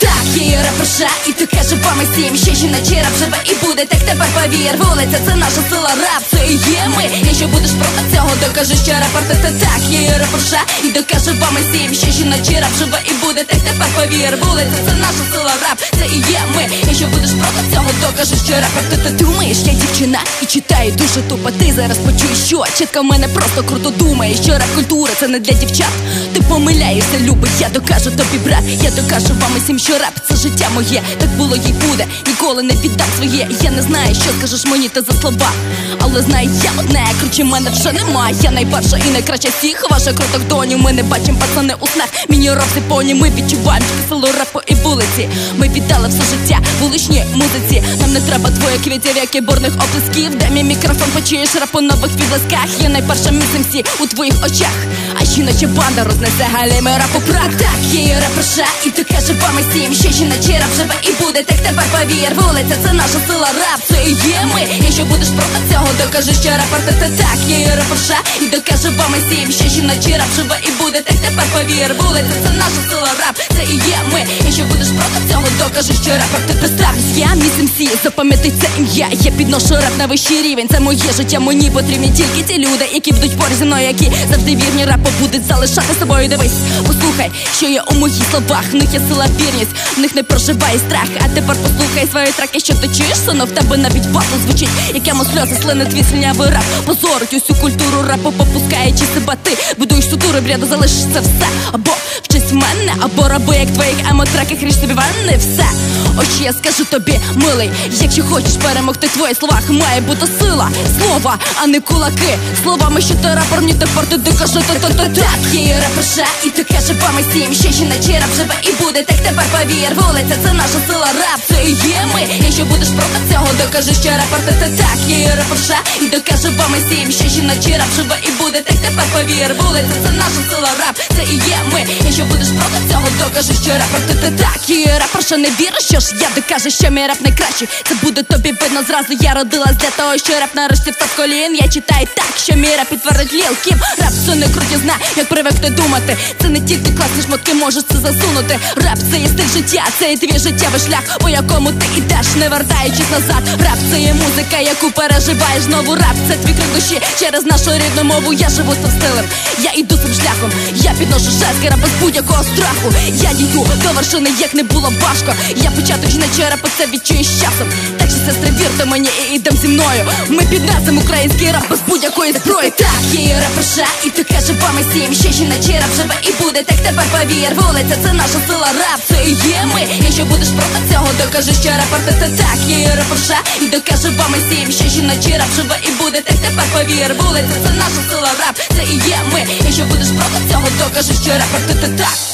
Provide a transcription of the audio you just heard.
Так, я є раперша, і ти каже вам сім, Ще жіночий рап живе і буде, так тепер повір. Вулиця, це наша сила, рап, це є ми. Якщо будеш проти цього, докажи, що рапер ти ти так, я є раперша, і докаже вам всім Ще жіночий рап живе і буде, так тепер повір Вулиця, це наша сила, рап, це і є ми. Якщо будеш проти цього, докажи, що рапер ти думаєш, я дівчина і читаю дуже тупо. Ти зараз почуєш, що чітко в мене просто круто думає, що рап культура це не для дівчат. Ти помиляєшся, любить, я докажу тобі, брат, я докажу вам усім, що рап це життя моє, так було їй буде, ніколи не віддам своє. Я не знаю, що скажеш мені ти за слова. Але знаю, я одне, круче мене вже немає. Я найперша і найкраща всіх ваших крутих донів. Ми не бачимо пацани у снах. Міні робці поні, ми відчуваємо силу рапу і вулиці. Ми віддали все життя вуличній музиці. Нам не треба твоїх квітів, як і бурних оплесків. Де мій мікрофон почуєш рапу нових підлесках. Я найперша місцем всі у твоїх очах. А жіноча банда рознесе галіми рапу прак. Так, я є раперша, і ти каже вам всім, що жіночий рап живе і буде, так тепер повір. Вулиця, це наша сила, рап, це і є ми. Якщо будеш проти цього, докажи, що рапер ти так, я є раперша, і докаже вам всім, що жіночий рап живе і буде, так тепер повір. Вулиця, це наша сила, рап, це і є ми. Якщо будеш проти цього, докажи, що рапер ти представлюсь. Я міс МС, запам'ятай це ім'я. Я підношу рап на вищий рівень. Це моє життя, мені потрібні тільки ті люди, які будуть поруч зі мною, які завжди вірні рапу будуть залишати собою. Дивись, послухай, що є у моїх словах. В них є сила вірність, в них не проживає страх. А тепер послухай свої траки, що ти чуєш, соно в тебе навіть батл звучить. Якому сльози слини твій слінявий рап Позорить усю культуру рапу, попускаючи себе ти Будуєш сутури, бряду, залишиш це все. Або в честь мене, або раби, як твоїх емотреках річ тобі ванни, все. Ось я скажу тобі, милий, якщо хочеш перемогти в твоїх словах, має бути сила. Слова, а не кулаки. Словами, що ти рапор, ні тепер ти докажи, то то так я є раперша, і ти каже вам всім, що жіночий рап живе і буде, так тепер повір. Вулиця, це наша сила, рап, це і є ми. Якщо будеш проти цього, докажи, що рапор ти так. Я є раперша, і докажу вам всім, що жіночий рап живе і буде, так тепер повір. Вулиця, це наша сила, рап, це і є ми. Якщо будеш проти цього, докажи, що рапер ти, ти так я є раперша, не віриш, що ж я докажу, що мій рап найкращий. Це буде тобі видно зразу. Я родилась для того, що рап нарешті встав з колін. Я читаю так, що мій рап підтвердить Ліл Кім Рап це не крутізна, як привикти думати. Це не тільки класні шмотки, можеш це засунути. Рап це є стиль життя, це є твій життєвий шлях, по якому ти ідеш, не вертаючись назад. Рап це є музика, яку переживаєш знову. Рап це твій крик душі через нашу рідну мову. Я живу цим стилем, я іду цим шляхом. Я підношу шески рап без будь-якого страху. Я дію до вершини, як не було важко. Я початок жіночої рапу це відчую з часом. Так що сестри, вірте мені і ідем зі мною. Ми піднесемо український рап без будь-якої зброї. Так, є раперша, і ти каже вам всім, що жіночий рап живе і буде, так тепер повір. Вулиця, це наша сила, рап, це і є ми. Докажи, що рапер ти ти так, є раперша, і докажу вам усім, що жіночі рап живе і буде, так тепер повір. Вулиця, це наша сила, рап, це і є ми. Якщо будеш проти цього, докажи, що рапер ти ти так.